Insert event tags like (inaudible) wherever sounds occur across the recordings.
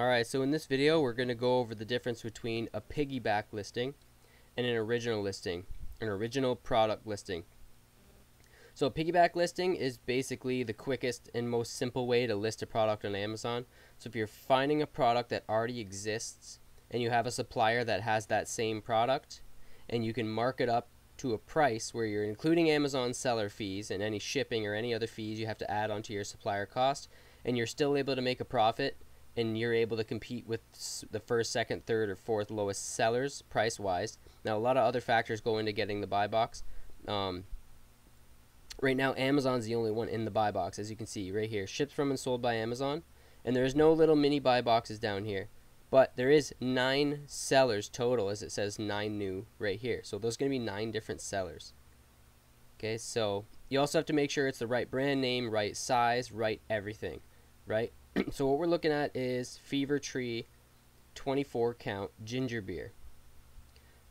Alright, so in this video we're going to go over the difference between a piggyback listing and an original listing, an original product listing. So a piggyback listing is basically the quickest and most simple way to list a product on Amazon. So if you're finding a product that already exists and you have a supplier that has that same product and you can mark it up to a price where you're including Amazon seller fees and any shipping or any other fees you have to add onto your supplier cost and you're still able to make a profit and you're able to compete with the first, second, third, or fourth lowest sellers price wise. Now, a lot of other factors go into getting the buy box. Um, right now, Amazon's the only one in the buy box, as you can see right here. Shipped from and sold by Amazon. And there's no little mini buy boxes down here. But there is nine sellers total, as it says nine new right here. So those going to be nine different sellers. Okay, so you also have to make sure it's the right brand name, right size, right everything, right? (clears throat) so what we're looking at is Fever Tree 24 count ginger beer.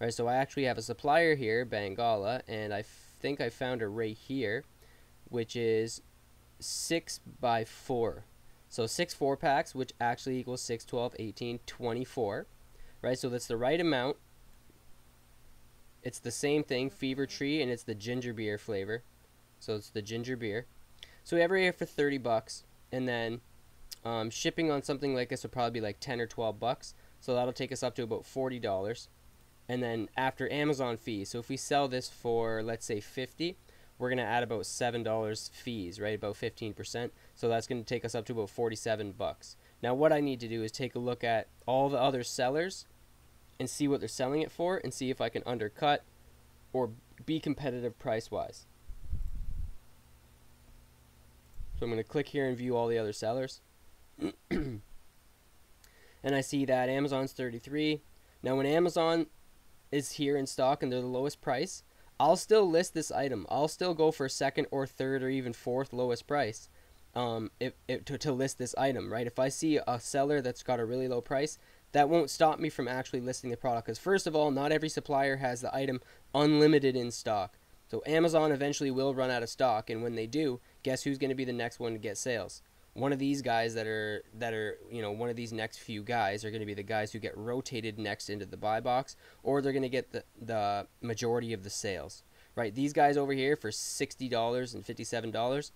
All right, so I actually have a supplier here, Bangala, and I think I found a right here, which is 6 by 4. So 6 4 packs, which actually equals 6, 12, 18, 24. Right, so that's the right amount. It's the same thing, Fever Tree, and it's the ginger beer flavor. So it's the ginger beer. So we have it here for 30 bucks, and then um, shipping on something like this would probably be like 10 or 12 bucks. So that'll take us up to about $40. And then after Amazon fees, so if we sell this for let's say 50, we're going to add about $7 fees, right? About 15%. So that's going to take us up to about 47 bucks. Now what I need to do is take a look at all the other sellers and see what they're selling it for and see if I can undercut or be competitive price-wise. So I'm going to click here and view all the other sellers. (clears throat) and I see that Amazon's 33. Now when Amazon is here in stock and they're the lowest price, I'll still list this item. I'll still go for second or third or even fourth lowest price um, if, if, to, to list this item, right? If I see a seller that's got a really low price, that won't stop me from actually listing the product. Because first of all, not every supplier has the item unlimited in stock. So Amazon eventually will run out of stock, and when they do, guess who's going to be the next one to get sales? One of these guys that are that are you know one of these next few guys are going to be the guys who get rotated next into the buy box or they're going to get the the majority of the sales right? These guys over here for $60 and $57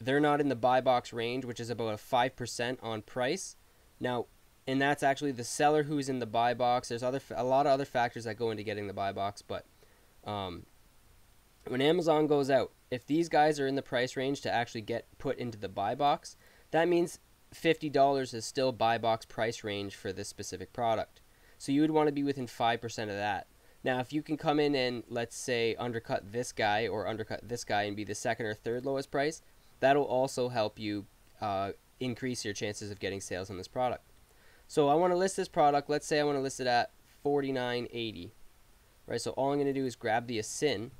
they're not in the buy box range which is about a 5% on price. Now and that's actually the seller who's in the buy box. There's other a lot of other factors that go into getting the buy box but um, when Amazon goes out, if these guys are in the price range to actually get put into the buy box, that means $50 is still buy box price range for this specific product. So you would want to be within 5% of that. Now, if you can come in and let's say undercut this guy or undercut this guy and be the second or third lowest price, that'll also help you uh, increase your chances of getting sales on this product. So I want to list this product. Let's say I want to list it at 49.80. Right. So all I'm going to do is grab the ASIN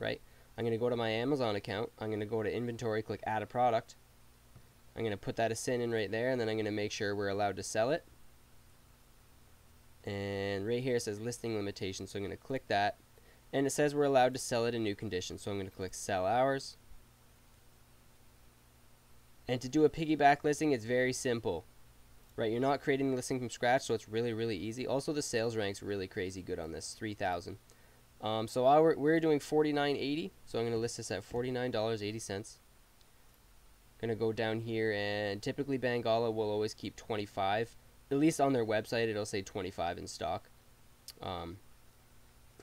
right? I'm going to go to my Amazon account. I'm going to go to inventory, click add a product. I'm going to put that ASIN in right there, and then I'm going to make sure we're allowed to sell it. And right here it says listing limitation, so I'm going to click that. And it says we're allowed to sell it in new conditions, so I'm going to click sell yours. And to do a piggyback listing, it's very simple. Right, you're not creating the listing from scratch, so it's really, really easy. Also, the sales rank's really crazy good on this, 3,000. Um, so we're doing 49.80. So I'm going to list this at $49.80. Going to go down here and typically Bangala will always keep 25. At least on their website it'll say 25 in stock. Um,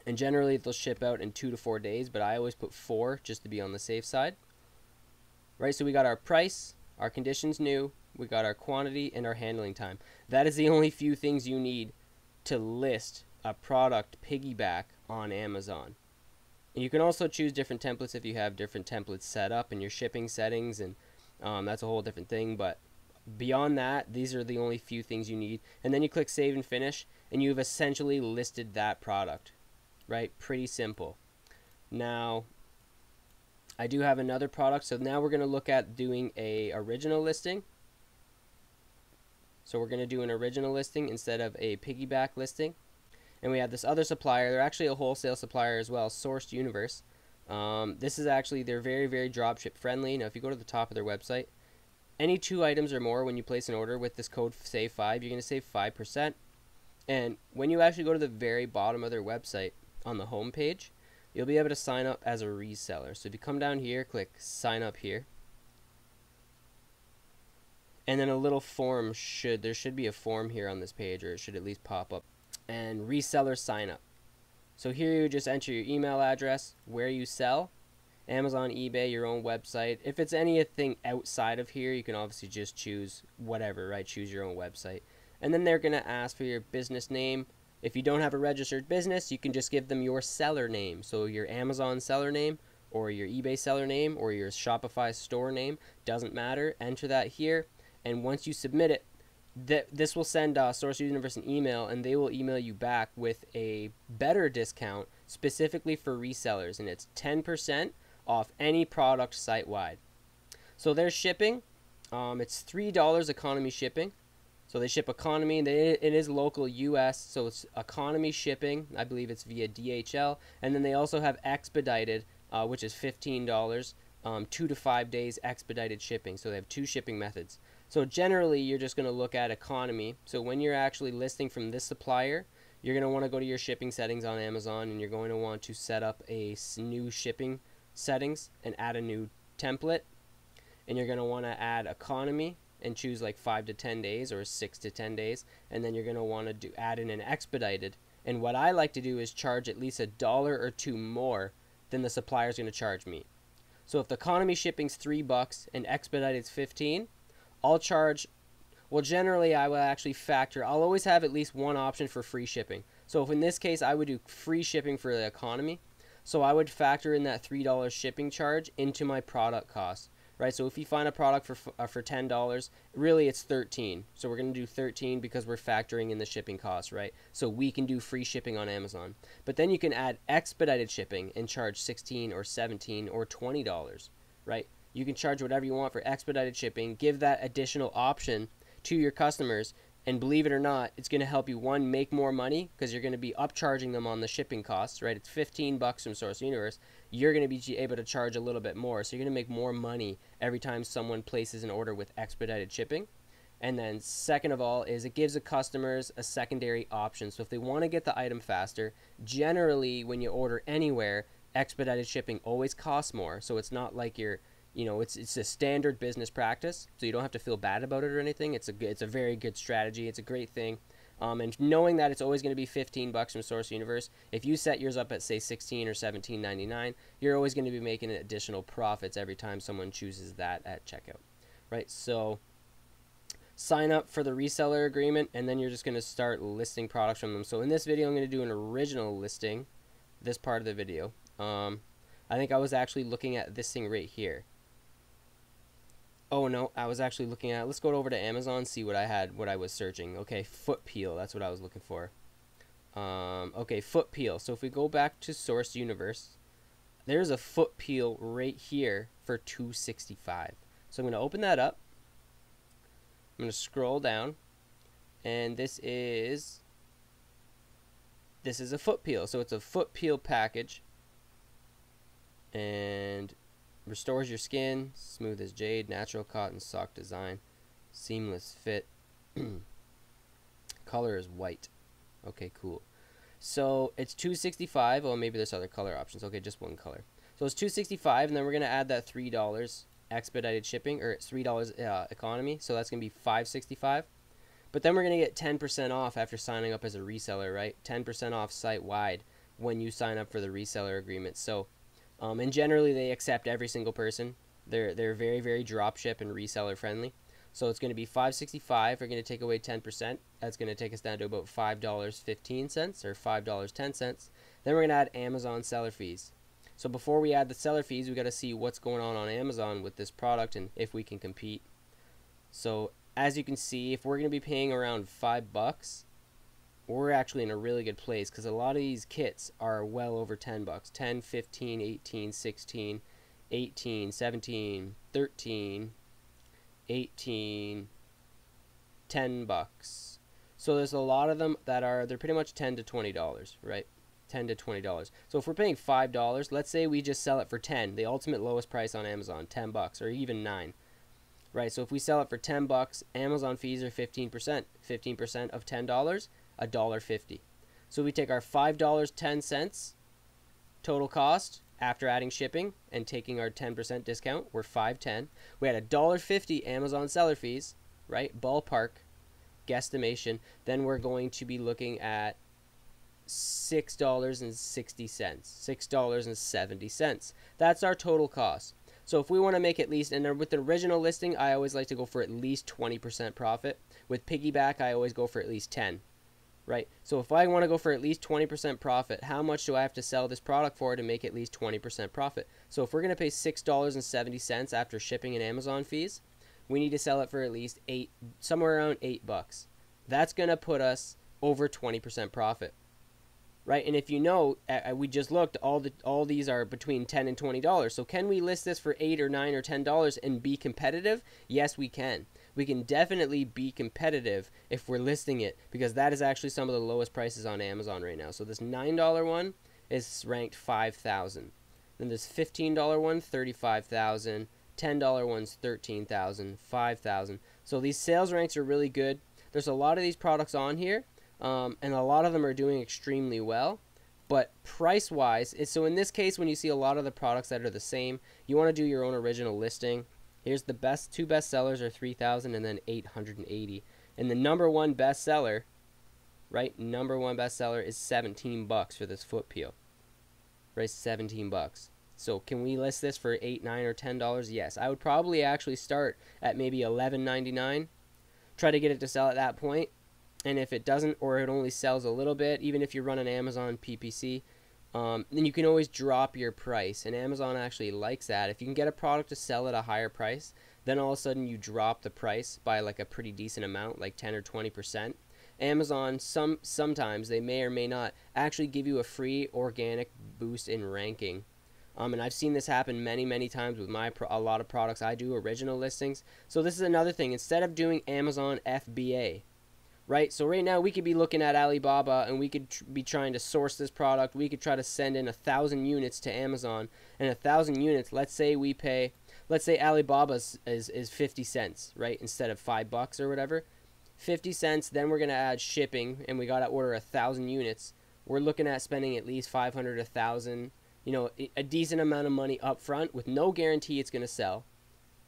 and generally they'll ship out in 2 to 4 days, but I always put 4 just to be on the safe side. Right, so we got our price, our conditions new, we got our quantity, and our handling time. That is the (laughs) only few things you need to list a product piggyback on Amazon. And you can also choose different templates if you have different templates set up in your shipping settings, and um, that's a whole different thing. But beyond that, these are the only few things you need. And then you click Save and Finish, and you've essentially listed that product. Right? Pretty simple. Now, I do have another product, so now we're going to look at doing a original listing. So we're going to do an original listing instead of a piggyback listing. And we have this other supplier. They're actually a wholesale supplier as well, Sourced Universe. Um, this is actually, they're very, very dropship friendly. Now, if you go to the top of their website, any two items or more when you place an order with this code save 5 you're going to save 5% and when you actually go to the very bottom of their website on the home page you'll be able to sign up as a reseller so if you come down here click sign up here and then a little form should there should be a form here on this page or it should at least pop up and reseller sign up so here you just enter your email address where you sell Amazon, eBay, your own website. If it's anything outside of here, you can obviously just choose whatever, right? Choose your own website. And then they're going to ask for your business name. If you don't have a registered business, you can just give them your seller name. So your Amazon seller name or your eBay seller name or your Shopify store name, doesn't matter. Enter that here. And once you submit it, th- this will send uh, Sourced Universe an email and they will email you back with a better discount specifically for resellers. And it's 10% off any product site wide. So their shipping, um, it's three dollars economy shipping. So they ship economy, and they, it is local U.S. So it's economy shipping. I believe it's via DHL, and then they also have expedited, uh, which is fifteen dollars, um, two to five days expedited shipping. So they have two shipping methods. So generally, you're just going to look at economy. So when you're actually listing from this supplier, you're going to want to go to your shipping settings on Amazon, and you're going to want to set up a new shipping settings and add a new template. And you're going to want to add economy and choose like 5 to 10 days or 6 to 10 days. And then you're going to want to do add in an expedited. And what I like to do is charge at least a dollar or two more than the supplier is going to charge me. So if the economy shipping's 3 bucks and expedited's 15, I'll charge well generally I will actually factor I'll always have at least one option for free shipping. So if in this case I would do free shipping for the economy, so I would factor in that $3 shipping charge into my product cost, right? So if you find a product for uh, for $10, really it's 13. So we're going to do 13 because we're factoring in the shipping cost, right? So we can do free shipping on Amazon. But then you can add expedited shipping and charge 16 or 17 or $20, right? You can charge whatever you want for expedited shipping, give that additional option to your customers and believe it or not, it's going to help you one make more money because you're going to be upcharging them on the shipping costs, right? It's 15 bucks from Sourced Universe. You're going to be able to charge a little bit more, so you're going to make more money every time someone places an order with expedited shipping. And then second of all is it gives the customers a secondary option. So if they want to get the item faster, generally when you order anywhere, expedited shipping always costs more. So it's not like you're you know it's it's a standard business practice so you don't have to feel bad about it or anything. It's a it's a very good strategy. It's a great thing. Um, and knowing that it's always going to be 15 bucks from source universe if you set yours up at say 16 or 17.99 you're always going to be making additional profits every time someone chooses that at checkout right? So sign up for the reseller agreement and then you're just going to start listing products from them. So in this video i'm going to do an original listing this part of the video. Um, i think i was actually looking at this thing right here Oh no, I was actually looking at. Let's go over to Amazon, see what I had, what I was searching. Okay, foot peel. That's what I was looking for. Um, okay, foot peel. So if we go back to Sourced Universe, there's a foot peel right here for 265. So I'm going to open that up. I'm going to scroll down, and this is this is a foot peel. So it's a foot peel package, and Restores your skin, smooth as jade, natural cotton sock design, seamless fit. (clears throat) color is white. Okay, cool. So it's 265. Oh, maybe there's other color options. Okay, just one color. So it's 265, and then we're gonna add that three dollars expedited shipping, or three dollars uh, economy. So that's gonna be 565. But then we're gonna get 10% off after signing up as a reseller, right? 10% off site wide when you sign up for the reseller agreement. So um, and generally, they accept every single person. They're they're very very dropship and reseller friendly. So it's going to be 565. We're going to take away 10%. That's going to take us down to about $5.15 or $5.10. Then we're going to add Amazon seller fees. So before we add the seller fees, we got to see what's going on on Amazon with this product and if we can compete. So as you can see, if we're going to be paying around 5 bucks, we're actually in a really good place because a lot of these kits are well over 10 bucks. 10 15 18 16 18 17 13 18 10 bucks. So there's a lot of them that are they're pretty much 10 to 20 dollars right? 10 to 20 dollars. So if we're paying five dollars let's say we just sell it for 10 the ultimate lowest price on amazon 10 bucks or even 9 right? So if we sell it for 10 bucks amazon fees are 15% 15% of 10 dollars. $1.50. So we take our $5.10 total cost after adding shipping and taking our 10% discount, we're 510. We had $1.50 Amazon seller fees, right? Ballpark guesstimation. Then we're going to be looking at $6.60, $6.70. That's our total cost. So if we want to make at least, and with the original listing, I always like to go for at least 20% profit. With piggyback, I always go for at least 10 right? So if I want to go for at least 20% profit, how much do I have to sell this product for to make at least 20% profit? So if we're going to pay $6.70 after shipping and Amazon fees, we need to sell it for at least 8 somewhere around 8 bucks. That's going to put us over 20% profit. Right? And if you know, we just looked all the all these are between 10 and $20. So can we list this for 8 or 9 or $10 and be competitive? Yes, we can we can definitely be competitive if we're listing it because that is actually some of the lowest prices on Amazon right now. So this $9 one is ranked 5000 Then this $15 one, 35000 $10 one's 13000 5000 So these sales ranks are really good. There's a lot of these products on here, um, and a lot of them are doing extremely well. But price wise, so in this case, when you see a lot of the products that are the same, you want to do your own original listing. Here's the best two best sellers are 3000 and then 880. And the number one bestseller, right? Number one bestseller is 17 bucks for this foot peel. Right? 17 bucks. So can we list this for 8, 9 or 10 dollars? Yes. I would probably actually start at maybe 11.99. Try to get it to sell at that point. And if it doesn't or it only sells a little bit, even if you run an Amazon PPC, um, then you can always drop your price. And Amazon actually likes that. If you can get a product to sell at a higher price, then all of a sudden you drop the price by like a pretty decent amount, like 10 or 20%. Amazon, some sometimes they may or may not actually give you a free organic boost in ranking. Um, and I've seen this happen many, many times with my a lot of products I do original listings. So this is another thing. Instead of doing Amazon FBA, right? So right now we could be looking at Alibaba and we could tr- be trying to source this product. We could try to send in a thousand units to Amazon, and a thousand units. Let's say we pay, let's say Alibaba's is is fifty cents, right, instead of five bucks or whatever. Fifty cents. Then we're gonna add shipping, and we gotta order a thousand units. We're looking at spending at least five hundred, a thousand. You know, a decent amount of money up front with no guarantee it's gonna sell,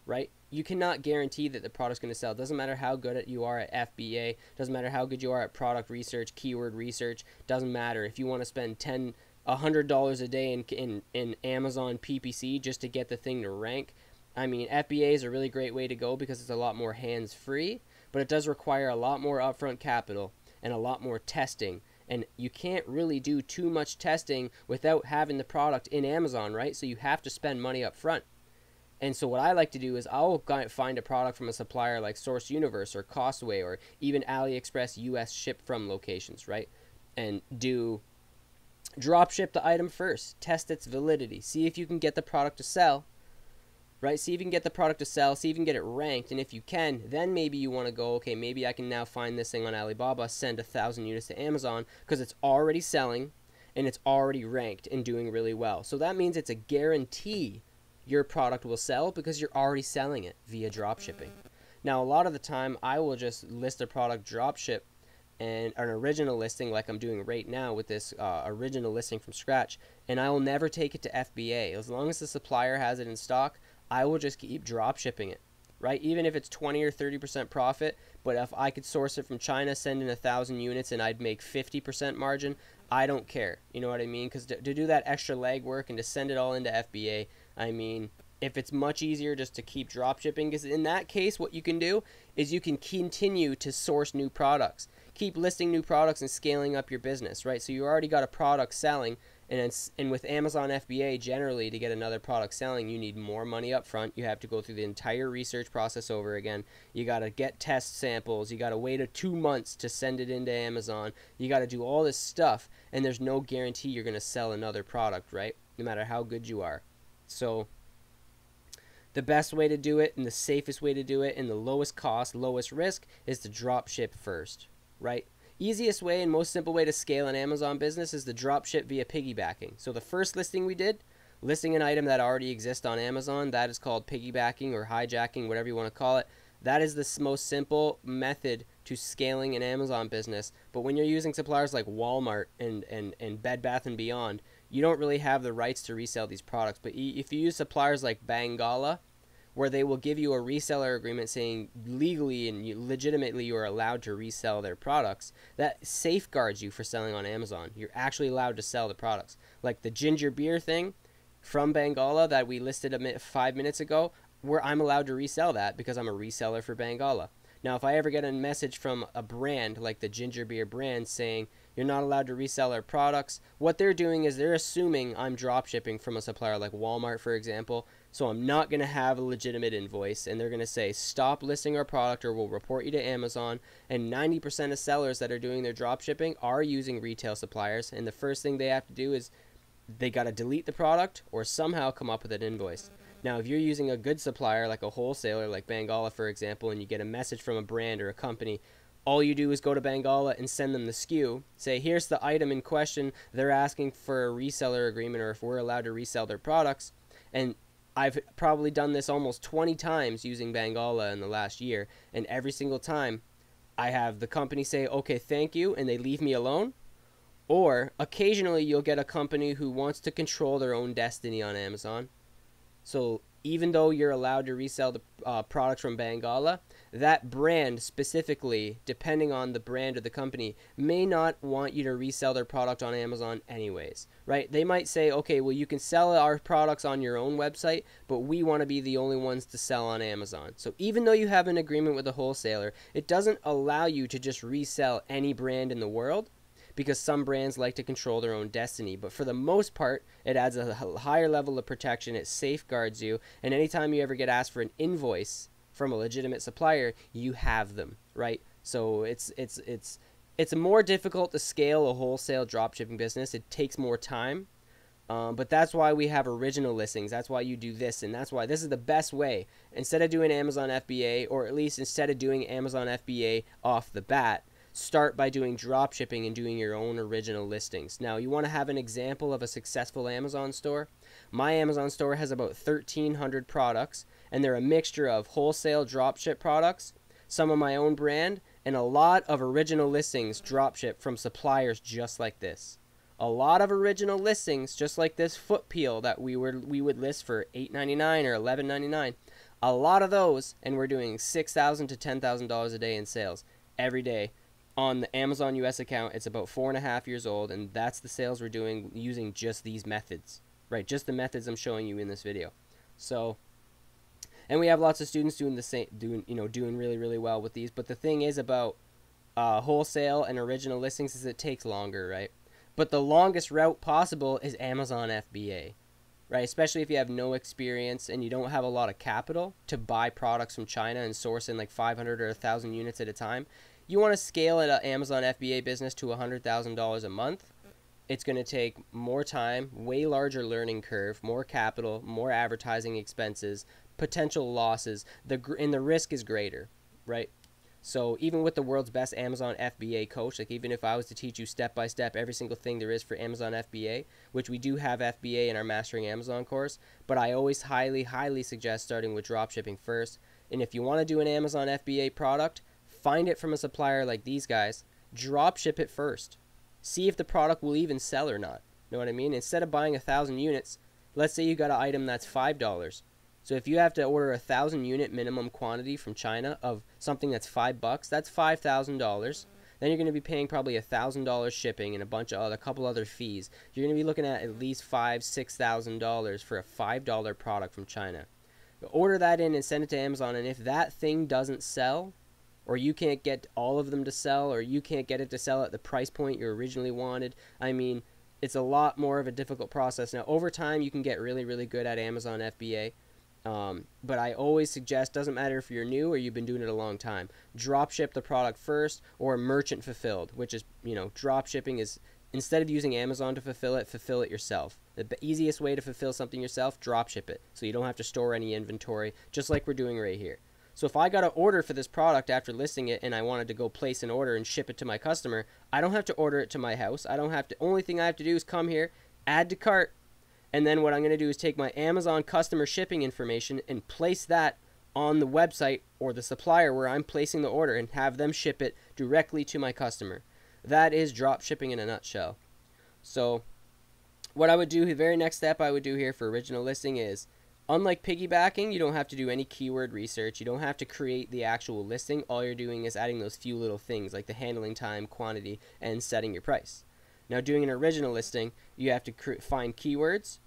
right? You cannot guarantee that the product's going to sell. It doesn't matter how good you are at FBA. Doesn't matter how good you are at product research, keyword research. Doesn't matter if you want to spend ten, a hundred dollars a day in, in in Amazon PPC just to get the thing to rank. I mean, FBA is a really great way to go because it's a lot more hands free, but it does require a lot more upfront capital and a lot more testing. And you can't really do too much testing without having the product in Amazon, right? So you have to spend money up front. And so what I like to do is I'll find a product from a supplier like Sourced Universe or Costway or even AliExpress US ship from locations, right? And do drop ship the item first, test its validity, see if you can get the product to sell, right? See if you can get the product to sell, see if you can get it ranked, and if you can, then maybe you want to go, okay, maybe I can now find this thing on Alibaba, send a thousand units to Amazon because it's already selling and it's already ranked and doing really well. So that means it's a guarantee your product will sell because you're already selling it via drop shipping. Now, a lot of the time, I will just list a product drop ship and an original listing like I'm doing right now with this uh, original listing from scratch, and I will never take it to FBA. As long as the supplier has it in stock, I will just keep drop shipping it, right? Even if it's 20 or 30% profit, but if I could source it from China, send in a thousand units, and I'd make 50% margin, I don't care. You know what I mean? Because to, to do that extra legwork and to send it all into FBA, I mean, if it's much easier just to keep drop shipping, because in that case, what you can do is you can continue to source new products, keep listing new products and scaling up your business, right? So you already got a product selling, and and with Amazon FBA, generally to get another product selling, you need more money up front. You have to go through the entire research process over again. You got to get test samples. You got to wait a two months to send it into Amazon. You got to do all this stuff, and there's no guarantee you're going to sell another product, right? No matter how good you are. So the best way to do it and the safest way to do it and the lowest cost, lowest risk is to drop ship first, right? Easiest way and most simple way to scale an Amazon business is to drop ship via piggybacking. So the first listing we did listing an item that already exists on Amazon. That is called piggybacking or hijacking, whatever you want to call it. That is the most simple method to scaling an Amazon business. But when you're using suppliers like Walmart and, and, and Bed Bath and Beyond, you don't really have the rights to resell these products. But if you use suppliers like Bangala, where they will give you a reseller agreement saying legally and you, legitimately you are allowed to resell their products, that safeguards you for selling on Amazon. You're actually allowed to sell the products. Like the ginger beer thing from Bangala that we listed a five minutes ago, where I'm allowed to resell that because I'm a reseller for Bangala. Now, if I ever get a message from a brand like the ginger beer brand saying you're not allowed to resell our products, what they're doing is they're assuming I'm drop shipping from a supplier like Walmart, for example. So I'm not going to have a legitimate invoice, and they're going to say stop listing our product or we'll report you to Amazon. And 90% of sellers that are doing their drop shipping are using retail suppliers, and the first thing they have to do is they got to delete the product or somehow come up with an invoice. Now, if you're using a good supplier like a wholesaler, like Bangala, for example, and you get a message from a brand or a company, all you do is go to Bangala and send them the SKU. Say, here's the item in question. They're asking for a reseller agreement or if we're allowed to resell their products. And I've probably done this almost 20 times using Bangala in the last year. And every single time, I have the company say, okay, thank you, and they leave me alone. Or occasionally, you'll get a company who wants to control their own destiny on Amazon so even though you're allowed to resell the uh, products from Bangala, that brand specifically, depending on the brand or the company, may not want you to resell their product on Amazon anyways, right? They might say, okay, well, you can sell our products on your own website, but we want to be the only ones to sell on Amazon. So even though you have an agreement with a wholesaler, it doesn't allow you to just resell any brand in the world because some brands like to control their own destiny. But for the most part, it adds a higher level of protection. It safeguards you. And anytime you ever get asked for an invoice from a legitimate supplier, you have them, right? So it's it's it's it's more difficult to scale a wholesale dropshipping business. It takes more time. Um, but that's why we have original listings. That's why you do this, and that's why this is the best way. Instead of doing Amazon FBA, or at least instead of doing Amazon FBA off the bat, start by doing drop shipping and doing your own original listings. Now, you want to have an example of a successful Amazon store? My Amazon store has about 1,300 products, and they're a mixture of wholesale dropship products, some of my own brand, and a lot of original listings dropship from suppliers just like this. A lot of original listings, just like this foot peel that we were we would list for $8.99 or $11.99. A lot of those, and we're doing 6,000 to $10,000 a day in sales every day on the Amazon US account, it's about four and a half years old, and that's the sales we're doing using just these methods, right? Just the methods I'm showing you in this video. So, and we have lots of students doing the same, doing you know, doing really really well with these. But the thing is about uh, wholesale and original listings is it takes longer, right? But the longest route possible is Amazon FBA, right? Especially if you have no experience and you don't have a lot of capital to buy products from China and source in like 500 or 1,000 units at a time you want to scale an uh, Amazon FBA business to $100,000 a month, it's going to take more time, way larger learning curve, more capital, more advertising expenses, potential losses, the and the risk is greater, right? So even with the world's best Amazon FBA coach, like even if I was to teach you step by step every single thing there is for Amazon FBA, which we do have FBA in our Mastering Amazon course, but I always highly, highly suggest starting with dropshipping first. And if you want to do an Amazon FBA product, Find it from a supplier like these guys. Drop ship it first. See if the product will even sell or not. Know what I mean? Instead of buying a thousand units, let's say you got an item that's five dollars. So if you have to order a thousand unit minimum quantity from China of something that's five bucks, that's five thousand dollars. Then you're going to be paying probably a thousand dollars shipping and a bunch of other, a couple other fees. You're going to be looking at at least five, six thousand dollars for a five dollar product from China. Order that in and send it to Amazon, and if that thing doesn't sell, or you can't get all of them to sell, or you can't get it to sell at the price point you originally wanted. I mean, it's a lot more of a difficult process. Now, over time, you can get really, really good at Amazon FBA. Um, but I always suggest doesn't matter if you're new or you've been doing it a long time. Drop ship the product first or merchant fulfilled, which is you know drop shipping is instead of using Amazon to fulfill it, fulfill it yourself. The easiest way to fulfill something yourself, drop ship it, so you don't have to store any inventory, just like we're doing right here. So if I got an order for this product after listing it and I wanted to go place an order and ship it to my customer, I don't have to order it to my house. I don't have to only thing I have to do is come here, add to cart, And then what I'm going to do is take my Amazon customer shipping information and place that on the website or the supplier where I'm placing the order and have them ship it directly to my customer. That is drop shipping in a nutshell. So, what I would do, the very next step I would do here for original listing is unlike piggybacking, you don't have to do any keyword research. You don't have to create the actual listing. All you're doing is adding those few little things like the handling time, quantity, and setting your price. Now, doing an original listing, you have to find keywords,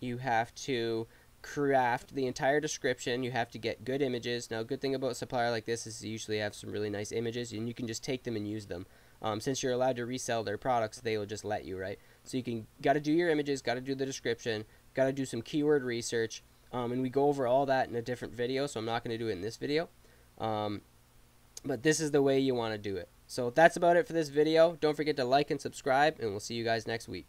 you have to craft the entire description. You have to get good images. Now, a good thing about a supplier like this is you usually have some really nice images, and you can just take them and use them. Um, since you're allowed to resell their products, they will just let you, right? So you can got to do your images, got to do the description, got to do some keyword research, um, and we go over all that in a different video. So I'm not going to do it in this video, um, but this is the way you want to do it. So that's about it for this video. Don't forget to like and subscribe, and we'll see you guys next week.